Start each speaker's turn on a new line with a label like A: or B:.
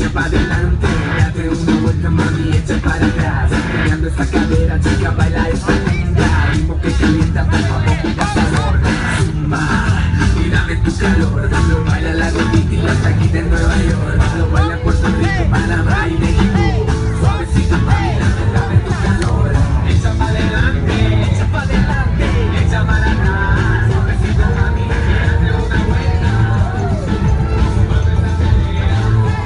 A: echa para adelante Date una vuelta mami, echa para atrás. Mirando esta cadera, chica, baila esta linda. Ritmo que calienta, por favor, da sabor Zumba, y dame tu calor Lo baila la gotita